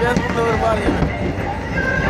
gracias por la verbalia.